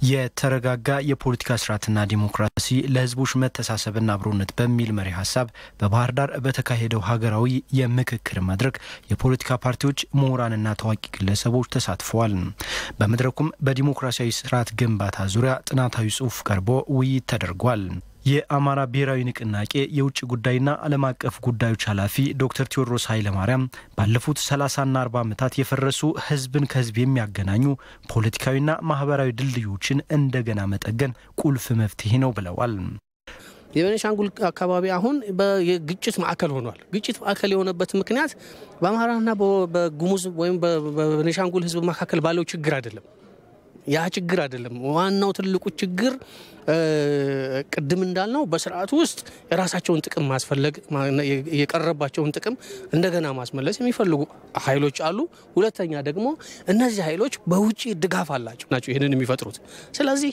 የተረጋጋ የፖለቲካ ስርዓትና ዲሞክራሲ ለህዝቦች መተሳሰብና አብሮነት በሚል መሪ ሀሳብ በባህር ዳር በተካሄደው ሀገራዊ የምክክር መድረክ የፖለቲካ ፓርቲዎች፣ ምሁራንና ታዋቂ ግለሰቦች ተሳትፈዋል። በመድረኩም በዲሞክራሲያዊ ስርዓት ግንባታ ዙሪያ ጥናታዊ ጽሑፍ ቀርቦ ውይይት ተደርጓል። የአማራ ብሔራዊ ንቅናቄ የውጭ ጉዳይና ዓለም አቀፍ ጉዳዮች ኃላፊ ዶክተር ቴዎድሮስ ኃይለማርያም ባለፉት 30ና 40 ዓመታት የፈረሱ ህዝብን ከህዝብ የሚያገናኙ ፖለቲካዊና ማህበራዊ ድልድዮችን እንደገና መጠገን ቁልፍ መፍትሄ ነው ብለዋል። የቤኒሻንጉል አካባቢ አሁን የግጭት ማዕከል ሆኗል። ግጭት ማዕከል የሆነበት ምክንያት በአማራና በጉሙዝ ወይም በቤኒሻንጉል ህዝብ መካከል ባለው ችግር አይደለም። ያ ችግር አይደለም። ዋናው ትልቁ ችግር ቅድም እንዳልነው በስርዓቱ ውስጥ የራሳቸውን ጥቅም ማስፈለግ የቀረባቸውን ጥቅም እንደገና ማስመለስ የሚፈልጉ ኃይሎች አሉ። ሁለተኛ ደግሞ እነዚህ ኃይሎች በውጭ ድጋፍ አላቸው ናቸው ይህንን የሚፈጥሩት። ስለዚህ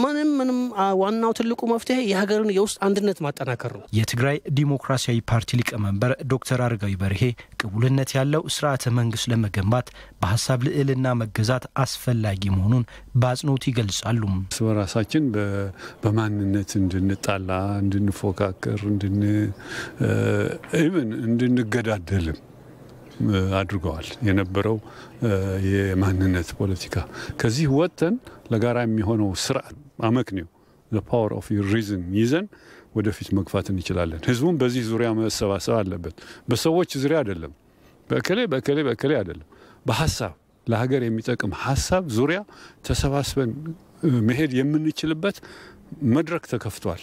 ምንም ምንም ዋናው ትልቁ መፍትሄ የሀገርን የውስጥ አንድነት ማጠናከር ነው። የትግራይ ዲሞክራሲያዊ ፓርቲ ሊቀመንበር ዶክተር አረጋዊ በርሄ ቅቡልነት ያለው ስርዓተ መንግስት ለመገንባት በሀሳብ ልዕልና መገዛት አስፈላጊ መሆኑን በአጽንኦት ይገልጻሉ። በራሳችን በማንነት እንድንጣላ፣ እንድንፎካከር፣ even እንድንገዳደልም አድርገዋል። የነበረው የማንነት ፖለቲካ ከዚህ ወጥተን ለጋራ የሚሆነው ስርዓት አመክንዮ power of reason ይዘን ወደፊት መግፋት እንችላለን። ህዝቡም በዚህ ዙሪያ መሰባሰብ አለበት። በሰዎች ዙሪያ አይደለም፣ በእከሌ በእከሌ በእከሌ አይደለም፣ በሀሳብ ለሀገር የሚጠቅም ሀሳብ ዙሪያ ተሰባስበን መሄድ የምንችልበት መድረክ ተከፍቷል።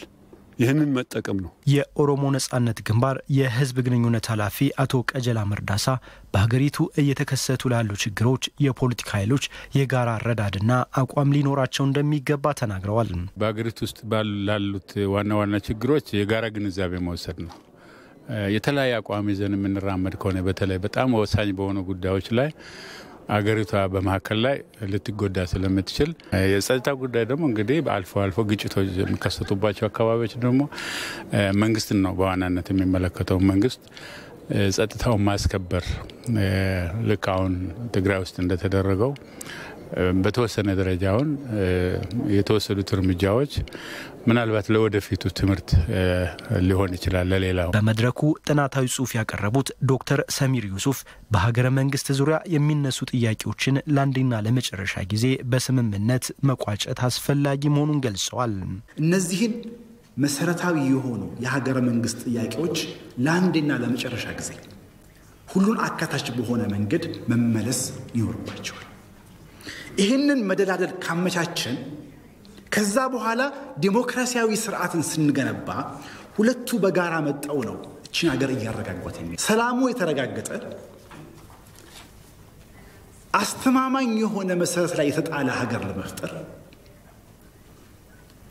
ይህንን መጠቀም ነው። የኦሮሞ ነጻነት ግንባር የህዝብ ግንኙነት ኃላፊ አቶ ቀጀላ መርዳሳ በሀገሪቱ እየተከሰቱ ላሉ ችግሮች የፖለቲካ ኃይሎች የጋራ አረዳድና አቋም ሊኖራቸው እንደሚገባ ተናግረዋል። በሀገሪቱ ውስጥ ላሉት ዋና ዋና ችግሮች የጋራ ግንዛቤ መውሰድ ነው። የተለያየ አቋም ይዘን የምንራመድ ከሆነ በተለይ በጣም ወሳኝ በሆኑ ጉዳዮች ላይ አገሪቷ በመካከል ላይ ልትጎዳ ስለምትችል የጸጥታ ጉዳይ ደግሞ እንግዲህ አልፎ አልፎ ግጭቶች የሚከሰቱባቸው አካባቢዎች ደግሞ መንግስትን ነው በዋናነት የሚመለከተው። መንግስት ጸጥታውን ማስከበር ልክ አሁን ትግራይ ውስጥ እንደተደረገው በተወሰነ ደረጃ አሁን የተወሰዱት እርምጃዎች ምናልባት ለወደፊቱ ትምህርት ሊሆን ይችላል ለሌላው። በመድረኩ ጥናታዊ ጽሑፍ ያቀረቡት ዶክተር ሰሚር ዩሱፍ በሀገረ መንግስት ዙሪያ የሚነሱ ጥያቄዎችን ለአንዴና ለመጨረሻ ጊዜ በስምምነት መቋጨት አስፈላጊ መሆኑን ገልጸዋል። እነዚህን መሰረታዊ የሆኑ የሀገረ መንግስት ጥያቄዎች ለአንዴና ለመጨረሻ ጊዜ ሁሉን አካታች በሆነ መንገድ መመለስ ይኖርባቸዋል። ይህንን መደላደል ካመቻቸን ከዛ በኋላ ዴሞክራሲያዊ ስርዓትን ስንገነባ ሁለቱ በጋራ መጠው ነው እችን ሀገር እያረጋጓት የሚ ሰላሙ የተረጋገጠ አስተማማኝ የሆነ መሰረት ላይ የተጣለ ሀገር ለመፍጠር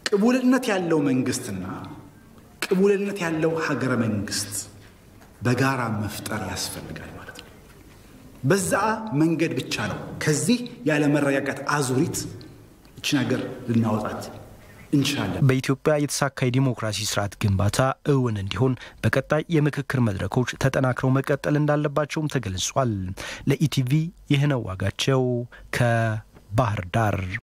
ቅቡልነት ያለው መንግስትና ቅቡልነት ያለው ሀገረ መንግስት በጋራ መፍጠር ያስፈልጋል ማለት ነው። በዛ መንገድ ብቻ ነው ከዚህ ያለመረጋጋት አዙሪት እችን ሀገር ልናወጣት እንችላለን። በኢትዮጵያ የተሳካ የዲሞክራሲ ስርዓት ግንባታ እውን እንዲሆን በቀጣይ የምክክር መድረኮች ተጠናክረው መቀጠል እንዳለባቸውም ተገልጿል። ለኢቲቪ ይህነው ዋጋቸው ከባህር ዳር